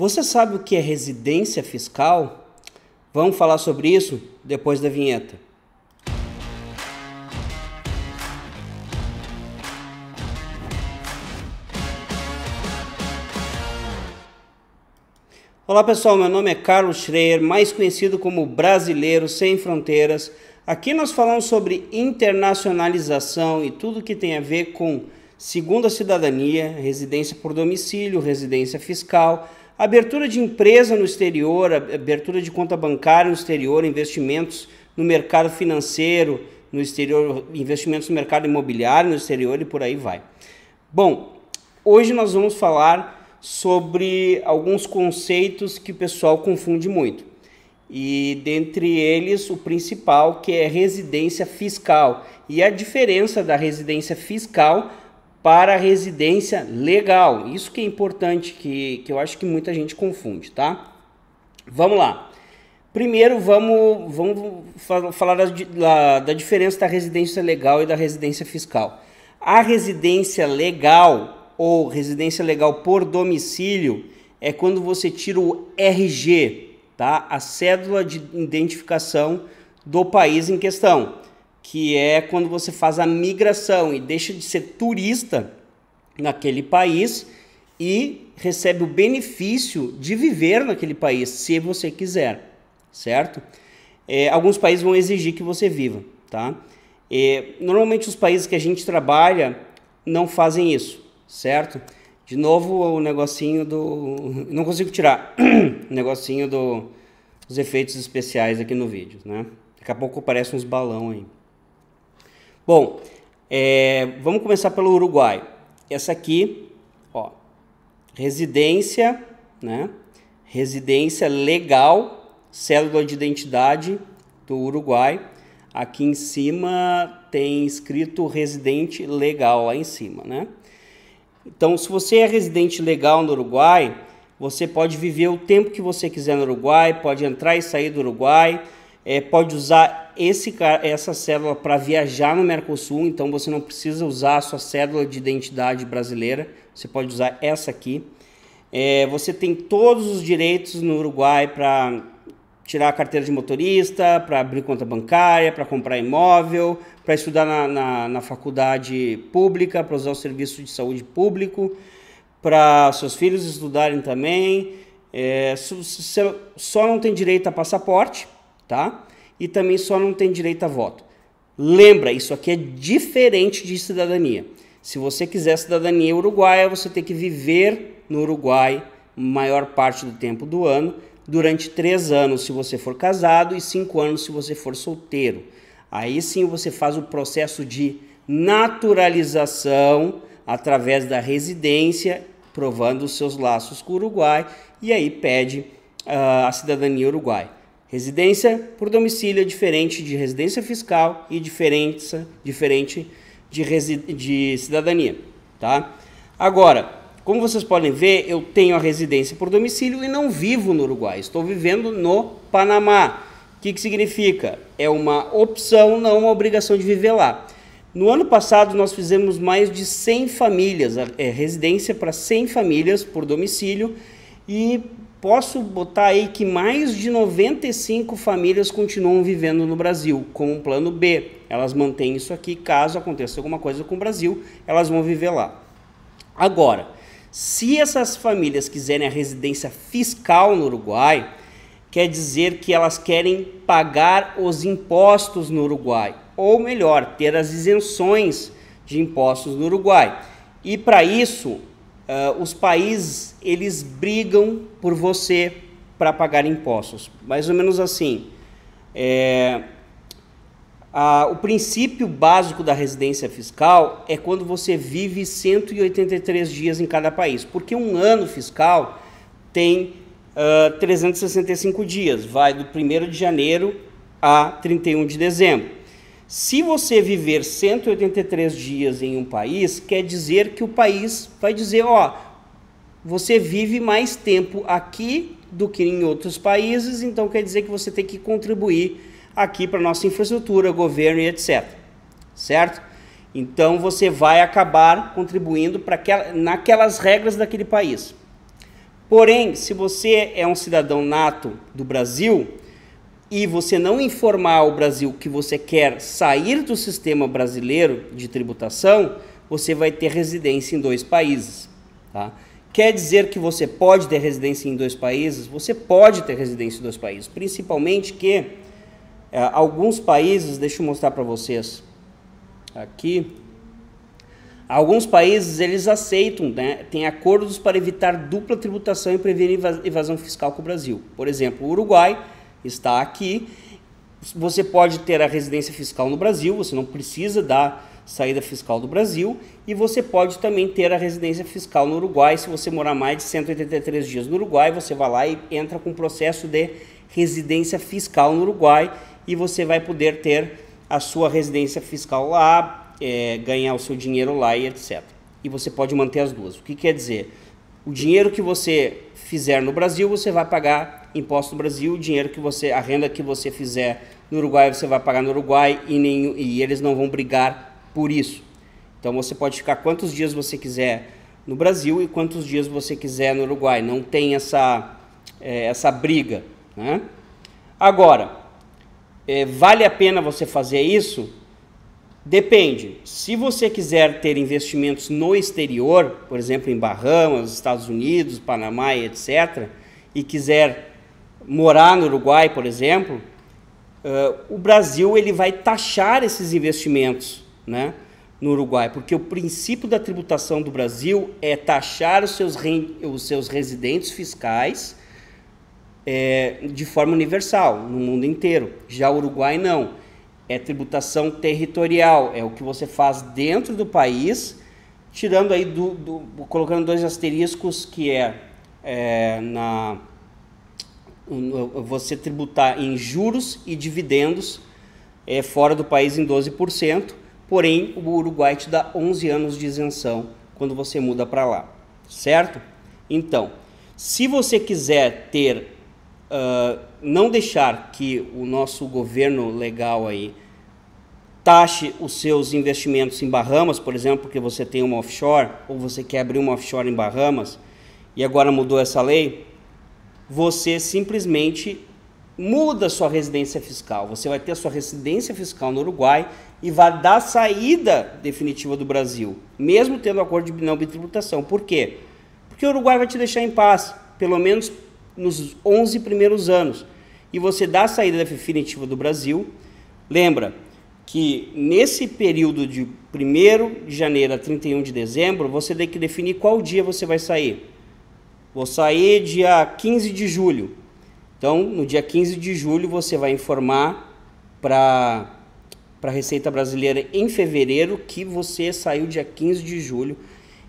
Você sabe o que é residência fiscal? Vamos falar sobre isso depois da vinheta. Olá pessoal, meu nome é Carlos Schreier, mais conhecido como Brasileiro Sem Fronteiras. Aqui nós falamos sobre internacionalização e tudo que tem a ver com segunda cidadania, residência por domicílio, residência fiscal Abertura de empresa no exterior, abertura de conta bancária no exterior, investimentos no mercado financeiro no exterior, investimentos no mercado imobiliário no exterior e por aí vai. Bom, hoje nós vamos falar sobre alguns conceitos que o pessoal confunde muito. E dentre eles, o principal que é residência fiscal. E a diferença da residência fiscal para residência legal. Isso que é importante, que, que eu acho que muita gente confunde, tá? Vamos lá. Primeiro, vamos, vamos falar da, da, da diferença da residência legal e da residência fiscal. A residência legal ou residência legal por domicílio é quando você tira o RG, tá? A cédula de identificação do país em questão que é quando você faz a migração e deixa de ser turista naquele país e recebe o benefício de viver naquele país, se você quiser, certo? É, alguns países vão exigir que você viva, tá? É, normalmente os países que a gente trabalha não fazem isso, certo? De novo o negocinho do... Não consigo tirar o negocinho do, dos efeitos especiais aqui no vídeo, né? Daqui a pouco aparecem uns balão aí. Bom, é, vamos começar pelo Uruguai. Essa aqui, ó, residência, né? Residência legal, cédula de identidade do Uruguai. Aqui em cima tem escrito residente legal lá em cima, né? Então, se você é residente legal no Uruguai, você pode viver o tempo que você quiser no Uruguai, pode entrar e sair do Uruguai, é, pode usar esse, essa cédula para viajar no Mercosul, então você não precisa usar a sua cédula de identidade brasileira, você pode usar essa aqui. É, você tem todos os direitos no Uruguai para tirar a carteira de motorista, para abrir conta bancária, para comprar imóvel, para estudar na, na, na faculdade pública, para usar o serviço de saúde público, para seus filhos estudarem também. É, só não tem direito a passaporte, tá? E também só não tem direito a voto. Lembra, isso aqui é diferente de cidadania. Se você quiser cidadania uruguaia, você tem que viver no Uruguai maior parte do tempo do ano, durante três anos se você for casado e cinco anos se você for solteiro. Aí sim você faz o processo de naturalização através da residência, provando os seus laços com o Uruguai, e aí pede uh, a cidadania uruguaia. Residência por domicílio é diferente de residência fiscal e diferença, diferente de, de cidadania. Tá? Agora, como vocês podem ver, eu tenho a residência por domicílio e não vivo no Uruguai. Estou vivendo no Panamá. O que, que significa? É uma opção, não uma obrigação de viver lá. No ano passado, nós fizemos mais de 100 famílias, é, residência para 100 famílias por domicílio, e posso botar aí que mais de 95 famílias continuam vivendo no Brasil com um plano B. Elas mantêm isso aqui, caso aconteça alguma coisa com o Brasil, elas vão viver lá. Agora, se essas famílias quiserem a residência fiscal no Uruguai, quer dizer que elas querem pagar os impostos no Uruguai, ou melhor, ter as isenções de impostos no Uruguai. E para isso, uh, os países eles brigam por você para pagar impostos. Mais ou menos assim. É, a, o princípio básico da residência fiscal é quando você vive 183 dias em cada país, porque um ano fiscal tem uh, 365 dias, vai do 1 de janeiro a 31 de dezembro. Se você viver 183 dias em um país, quer dizer que o país vai dizer, ó, você vive mais tempo aqui do que em outros países, então quer dizer que você tem que contribuir aqui para nossa infraestrutura, governo e etc. Certo? Então você vai acabar contribuindo para naquelas regras daquele país. Porém, se você é um cidadão nato do Brasil e você não informar ao Brasil que você quer sair do sistema brasileiro de tributação, você vai ter residência em dois países. Tá? Quer dizer que você pode ter residência em dois países? Você pode ter residência em dois países, principalmente que é, alguns países, deixa eu mostrar para vocês aqui, alguns países eles aceitam, né, tem acordos para evitar dupla tributação e prevenir evasão fiscal com o Brasil. Por exemplo, o Uruguai está aqui, você pode ter a residência fiscal no Brasil, você não precisa dar saída fiscal do Brasil e você pode também ter a residência fiscal no Uruguai. Se você morar mais de 183 dias no Uruguai, você vai lá e entra com o processo de residência fiscal no Uruguai e você vai poder ter a sua residência fiscal lá, é, ganhar o seu dinheiro lá e etc. E você pode manter as duas. O que quer dizer? O dinheiro que você fizer no Brasil, você vai pagar imposto no Brasil, o dinheiro que você, a renda que você fizer no Uruguai, você vai pagar no Uruguai e, nem, e eles não vão brigar por isso. Então você pode ficar quantos dias você quiser no Brasil e quantos dias você quiser no Uruguai. Não tem essa, é, essa briga. Né? Agora, é, vale a pena você fazer isso? Depende. Se você quiser ter investimentos no exterior, por exemplo, em Bahamas, Estados Unidos, Panamá, etc., e quiser morar no Uruguai, por exemplo, uh, o Brasil ele vai taxar esses investimentos né, no Uruguai, porque o princípio da tributação do Brasil é taxar os seus, os seus residentes fiscais é, de forma universal, no mundo inteiro. Já o Uruguai não. É tributação territorial, é o que você faz dentro do país, tirando aí do, do colocando dois asteriscos que é, é na você tributar em juros e dividendos você simplesmente muda sua residência fiscal. Você vai ter a sua residência fiscal no Uruguai e vai dar saída definitiva do Brasil, mesmo tendo acordo de não bitributação. Por quê? Porque o Uruguai vai te deixar em paz, pelo menos nos 11 primeiros anos. E você dá a saída definitiva do Brasil. Lembra que nesse período de 1 de janeiro a 31 de dezembro, você tem que definir qual dia você vai sair. Vou sair dia 15 de julho. Então, no dia 15 de julho, você vai informar para a Receita Brasileira em fevereiro que você saiu dia 15 de julho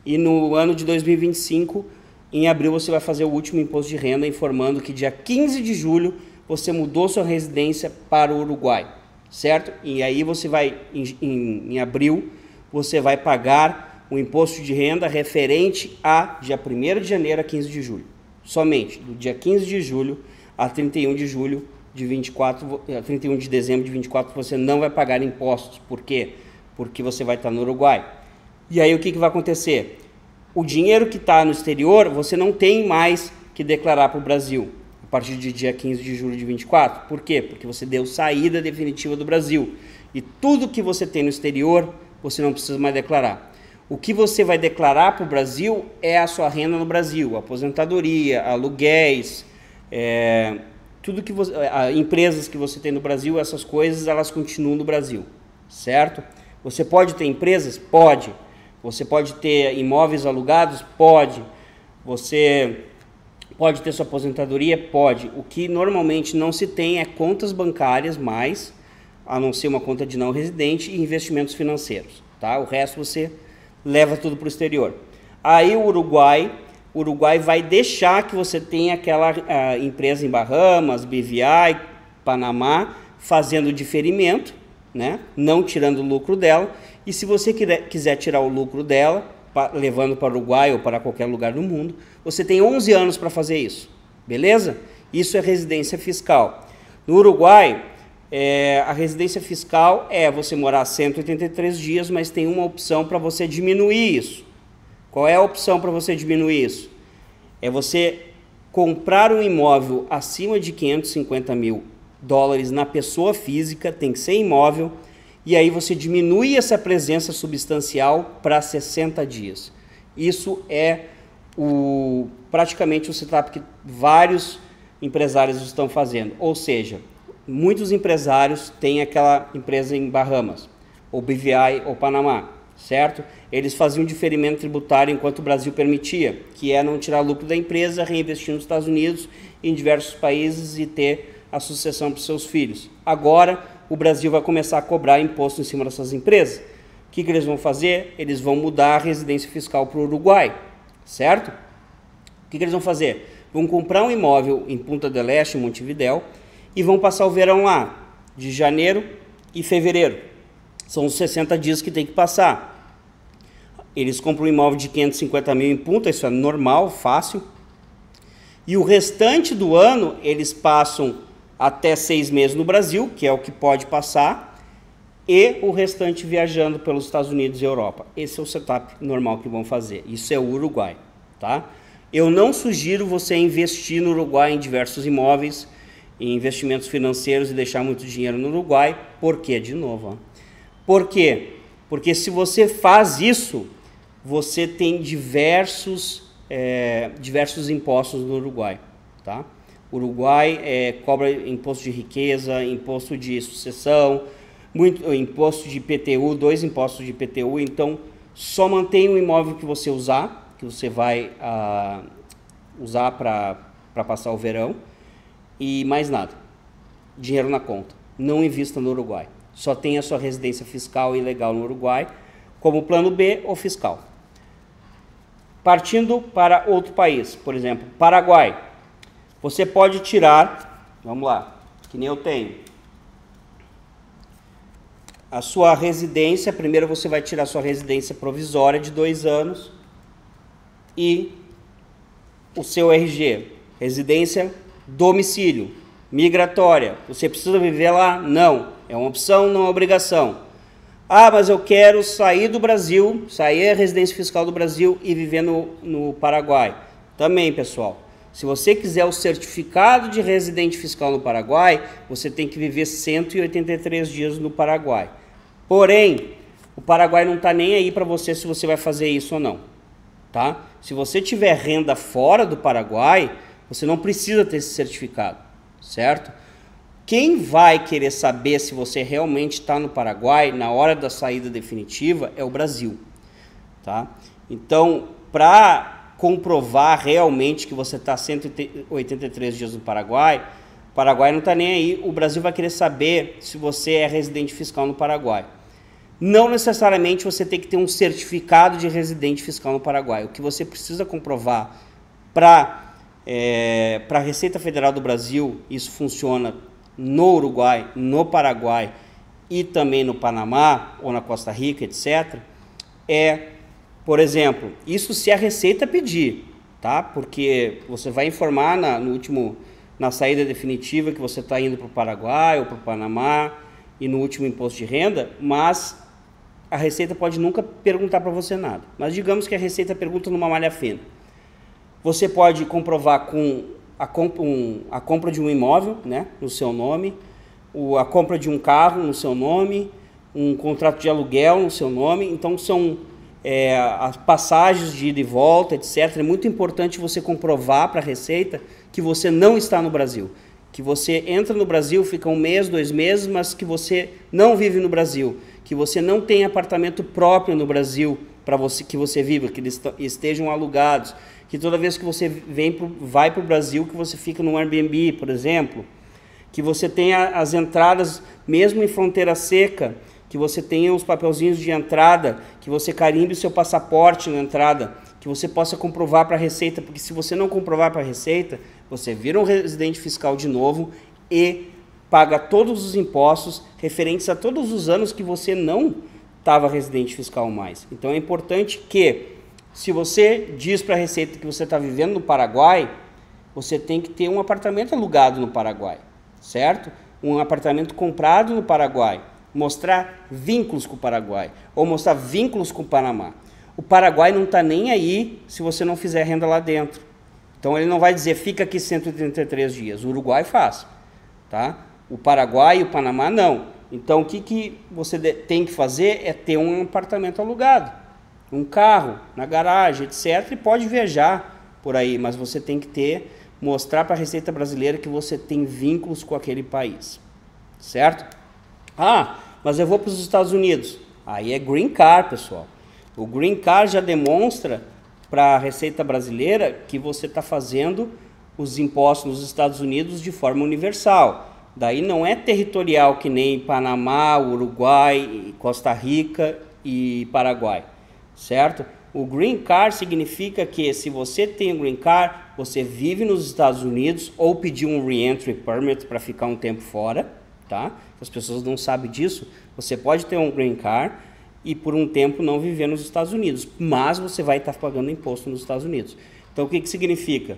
e no ano de 2025, em abril, você vai fazer o último imposto de renda informando que dia 15 de julho você mudou sua residência para o Uruguai, certo? E aí você vai, em, em, em abril, você vai pagar o imposto de renda referente a dia 1 de janeiro a 15 de julho. Somente do dia 15 de julho a 31 de julho de 24, a 31 de dezembro de 24 você não vai pagar impostos. Por quê? Porque você vai estar no Uruguai. E aí o que, que vai acontecer? O dinheiro que está no exterior você não tem mais que declarar para o Brasil a partir de dia 15 de julho de 24. Por quê? Porque você deu saída definitiva do Brasil. E tudo que você tem no exterior você não precisa mais declarar. O que você vai declarar para o Brasil é a sua renda no Brasil, aposentadoria, aluguéis, é, tudo que você, empresas que você tem no Brasil, essas coisas, elas continuam no Brasil, certo? Você pode ter empresas? Pode. Você pode ter imóveis alugados? Pode. Você pode ter sua aposentadoria? Pode. O que normalmente não se tem é contas bancárias mais, a não ser uma conta de não residente e investimentos financeiros, tá? O resto você leva tudo para o exterior. Aí o Uruguai o Uruguai vai deixar que você tenha aquela uh, empresa em Bahamas, BVI, Panamá, fazendo diferimento, né? não tirando o lucro dela. E se você quiser tirar o lucro dela, levando para o Uruguai ou para qualquer lugar do mundo, você tem 11 anos para fazer isso. Beleza? Isso é residência fiscal. No Uruguai, é, a residência fiscal é você morar 183 dias, mas tem uma opção para você diminuir isso. Qual é a opção para você diminuir isso? É você comprar um imóvel acima de 550 mil dólares na pessoa física, tem que ser imóvel, e aí você diminui essa presença substancial para 60 dias. Isso é o, praticamente o setup que vários empresários estão fazendo. Ou seja, muitos empresários têm aquela empresa em Bahamas, ou BVI ou Panamá, certo? Eles faziam diferimento tributário enquanto o Brasil permitia, que é não tirar lucro da empresa, reinvestir nos Estados Unidos, em diversos países e ter a sucessão para os seus filhos. Agora, o Brasil vai começar a cobrar imposto em cima dessas empresas. O que, que eles vão fazer? Eles vão mudar a residência fiscal para o Uruguai, certo? O que, que eles vão fazer? Vão comprar um imóvel em Punta del Este, em Montevidéu, e vão passar o verão lá, de janeiro e fevereiro. São os 60 dias que tem que passar. Eles compram um imóvel de 550 mil em Punta, isso é normal, fácil. E o restante do ano eles passam até seis meses no Brasil, que é o que pode passar, e o restante viajando pelos Estados Unidos e Europa. Esse é o setup normal que vão fazer. Isso é o Uruguai, tá? Eu não sugiro você investir no Uruguai em diversos imóveis, em investimentos financeiros e deixar muito dinheiro no Uruguai. Por quê? De novo. Ó. Por quê? Porque se você faz isso, você tem diversos, é, diversos impostos no Uruguai, tá? Uruguai é, cobra imposto de riqueza, imposto de sucessão, muito, imposto de IPTU, dois impostos de IPTU. Então, só mantenha o imóvel que você usar, que você vai ah, usar para passar o verão, e mais nada. Dinheiro na conta. Não invista no Uruguai. Só tenha sua residência fiscal e legal no Uruguai, como plano B ou fiscal. Partindo para outro país, por exemplo, Paraguai. Você pode tirar, vamos lá, que nem eu tenho. A sua residência, primeiro você vai tirar sua residência provisória de dois anos e o seu RG, residência domicílio, migratória. Você precisa viver lá? Não. É uma opção, não é obrigação. Ah, mas eu quero sair do Brasil, sair da residência fiscal do Brasil e viver no, no Paraguai. Também, pessoal. Se você quiser o certificado de residente fiscal no Paraguai, você tem que viver 183 dias no Paraguai. Porém, o Paraguai não está nem aí para você se você vai fazer isso ou não. Tá? Se você tiver renda fora do Paraguai, você não precisa ter esse certificado, certo? Quem vai querer saber se você realmente está no Paraguai na hora da saída definitiva é o Brasil, tá? Então, para comprovar realmente que você está 183 dias no Paraguai, o Paraguai não está nem aí, o Brasil vai querer saber se você é residente fiscal no Paraguai. Não necessariamente você tem que ter um certificado de residente fiscal no Paraguai. O que você precisa comprovar para é, a Receita Federal do Brasil, isso funciona no Uruguai, no Paraguai e também no Panamá ou na Costa Rica, etc., é por exemplo, isso se a Receita pedir, tá? Porque você vai informar na, no último, na saída definitiva que você está indo para o Paraguai ou para o Panamá e no último imposto de renda, mas a Receita pode nunca perguntar para você nada. Mas digamos que a Receita pergunta numa malha fina. Você pode comprovar com a, comp um, a compra de um imóvel né, no seu nome, o, a compra de um carro no seu nome, um contrato de aluguel no seu nome. Então são é, as passagens de ida e volta, etc. É muito importante você comprovar para a Receita que você não está no Brasil. Que você entra no Brasil, fica um mês, dois meses, mas que você não vive no Brasil. Que você não tem apartamento próprio no Brasil para você que você viva, que eles estejam alugados. Que toda vez que você vem pro, vai para o Brasil, que você fica no Airbnb, por exemplo. Que você tenha as entradas, mesmo em fronteira seca, que você tenha os papelzinhos de entrada, que você carimbe o seu passaporte na entrada, que você possa comprovar para a Receita, porque se você não comprovar para a Receita, você vira um residente fiscal de novo e paga todos os impostos referentes a todos os anos que você não estava residente fiscal mais. Então é importante que, se você diz para a Receita que você está vivendo no Paraguai, você tem que ter um apartamento alugado no Paraguai, certo? Um apartamento comprado no Paraguai mostrar vínculos com o Paraguai ou mostrar vínculos com o Panamá. O Paraguai não está nem aí se você não fizer renda lá dentro. Então ele não vai dizer fica aqui 133 dias. O Uruguai faz, tá? O Paraguai e o Panamá não. Então o que, que você tem que fazer é ter um apartamento alugado, um carro na garagem, etc. E pode viajar por aí, mas você tem que ter mostrar para a Receita Brasileira que você tem vínculos com aquele país, certo? Ah, mas eu vou para os Estados Unidos. Aí é green card, pessoal. O green card já demonstra para a Receita Brasileira que você está fazendo os impostos nos Estados Unidos de forma universal. Daí não é territorial que nem Panamá, Uruguai, Costa Rica e Paraguai, certo? O green card significa que se você tem um green card, você vive nos Estados Unidos ou pediu um reentry permit para ficar um tempo fora, tá? As pessoas não sabem disso. Você pode ter um green card e por um tempo não viver nos Estados Unidos, mas você vai estar pagando imposto nos Estados Unidos. Então o que, que significa?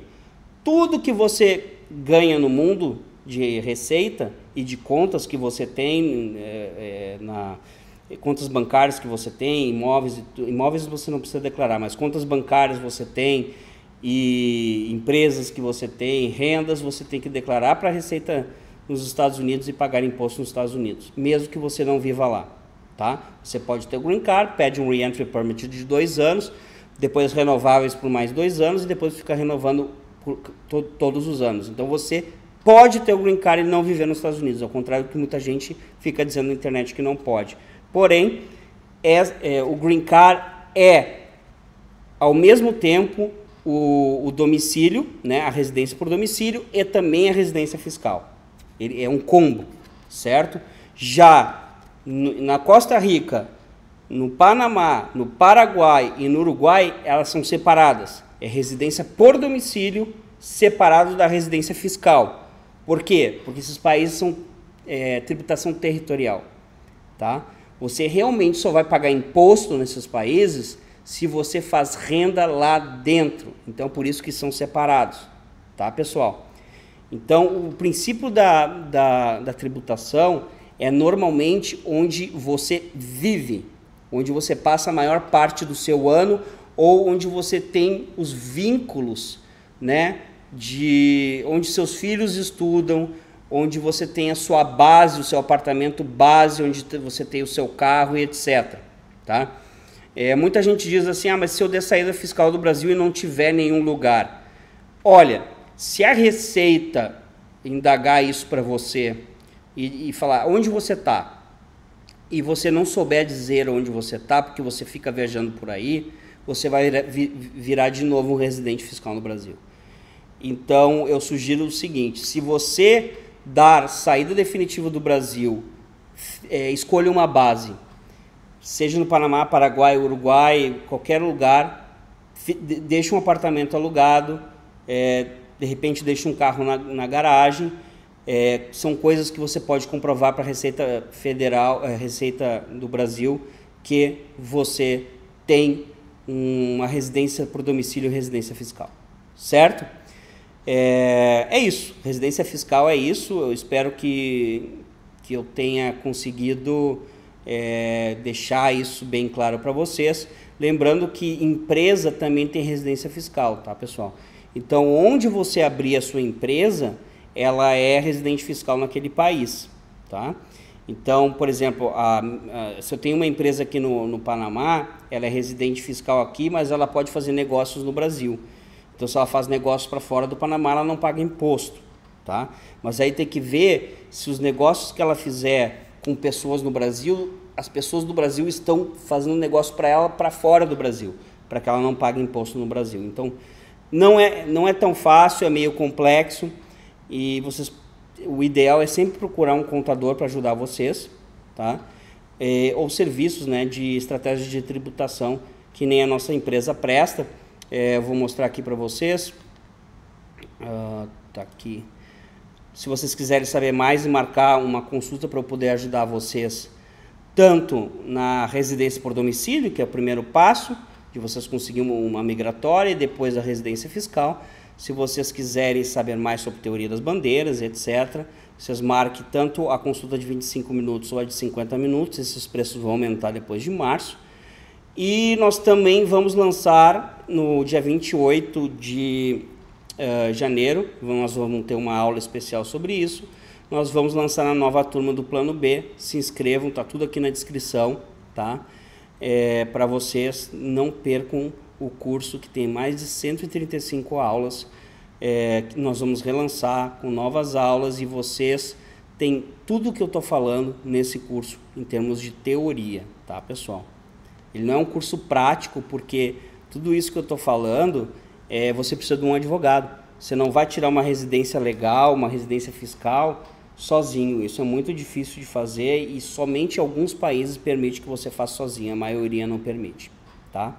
Tudo que você ganha no mundo de receita e de contas que você tem é, é, na contas bancárias que você tem, imóveis, imóveis você não precisa declarar, mas contas bancárias você tem e empresas que você tem, rendas você tem que declarar para a Receita nos Estados Unidos e pagar imposto nos Estados Unidos, mesmo que você não viva lá, tá? Você pode ter o green card, pede um reentry permit de dois anos, depois renováveis por mais dois anos e depois fica renovando por to todos os anos. Então você pode ter o green card e não viver nos Estados Unidos, ao contrário do que muita gente fica dizendo na internet que não pode. Porém, é, é, o green card é, ao mesmo tempo, o, o, domicílio, né, a residência por domicílio e também a residência fiscal. Ele é um combo, certo? Já no, na Costa Rica, no Panamá, no Paraguai e no Uruguai, elas são separadas. É residência por domicílio separado da residência fiscal. Por quê? Porque esses países são é, tributação territorial, tá? Você realmente só vai pagar imposto nesses países se você faz renda lá dentro. Então, por isso que são separados, tá, pessoal? Então, o princípio da, da, da tributação é normalmente onde você vive, onde você passa a maior parte do seu ano ou onde você tem os vínculos, né, de onde seus filhos estudam, onde você tem a sua base, o seu apartamento base, onde você tem o seu carro e etc. Tá? É, muita gente diz assim, ah, mas se eu der saída fiscal do Brasil e não tiver nenhum lugar. Olha, se a Receita indagar isso para você e, e, falar onde você está, e você não souber dizer onde você está, porque você fica viajando por aí, você vai virar de novo um residente fiscal no Brasil. Então, eu sugiro o seguinte: se você dar saída definitiva do Brasil, é, escolha uma base, seja no Panamá, Paraguai, Uruguai, qualquer lugar, deixe um apartamento alugado, é, de repente deixe um carro na, na garagem. É, são coisas que você pode comprovar para a Receita Federal, a é, Receita do Brasil, que você tem uma residência por domicílio e residência fiscal. Certo? É, é isso, residência fiscal é isso. Eu espero que, que eu tenha conseguido é, deixar isso bem claro para vocês. Lembrando que empresa também tem residência fiscal, tá, pessoal? Então, onde você abrir a sua empresa, ela é residente fiscal naquele país, tá? Então, por exemplo, a, a, se eu tenho uma empresa aqui no, no Panamá, ela é residente fiscal aqui, mas ela pode fazer negócios no Brasil. Então, se ela faz negócios para fora do Panamá, ela não paga imposto, tá? Mas aí tem que ver se os negócios que ela fizer com pessoas no Brasil, as pessoas do Brasil estão fazendo negócio para ela para fora do Brasil, para que ela não pague imposto no Brasil. Então, não é, não é tão fácil, é meio complexo e vocês, o ideal é sempre procurar um contador para ajudar vocês, tá? É, ou serviços, né, de estratégia de tributação que nem a nossa empresa presta é, vou mostrar aqui para vocês. Uh, tá aqui. Se vocês quiserem saber mais e marcar uma consulta para eu poder ajudar vocês, tanto na residência por domicílio, que é o primeiro passo, de vocês conseguirem uma migratória e depois a residência fiscal. Se vocês quiserem saber mais sobre teoria das bandeiras, etc., vocês marquem tanto a consulta de 25 minutos ou a de 50 minutos, esses preços vão aumentar depois de março. E nós também vamos lançar no dia 28 de uh, janeiro, nós vamos ter uma aula especial sobre isso. Nós vamos lançar a nova turma do Plano B. Se inscrevam, tá tudo aqui na descrição, tá? É, Para vocês não percam o curso que tem mais de 135 aulas. É, nós vamos relançar com novas aulas e vocês têm tudo o que eu estou falando nesse curso em termos de teoria, tá pessoal? Ele não é um curso prático porque tudo isso que eu estou falando é, você precisa de um advogado. Você não vai tirar uma residência legal, uma residência fiscal sozinho. Isso é muito difícil de fazer e somente alguns países permitem que você faça sozinho, a maioria não permite, tá?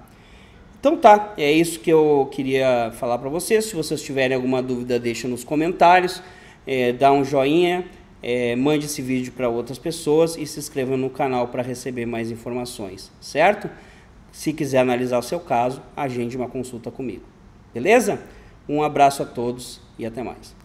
Então tá, é isso que eu queria falar para vocês. Se vocês tiverem alguma dúvida, deixa nos comentários, é, dá um joinha, é, mande esse vídeo para outras pessoas e se inscreva no canal para receber mais informações, certo? Se quiser analisar o seu caso, agende uma consulta comigo. Beleza? Um abraço a todos e até mais.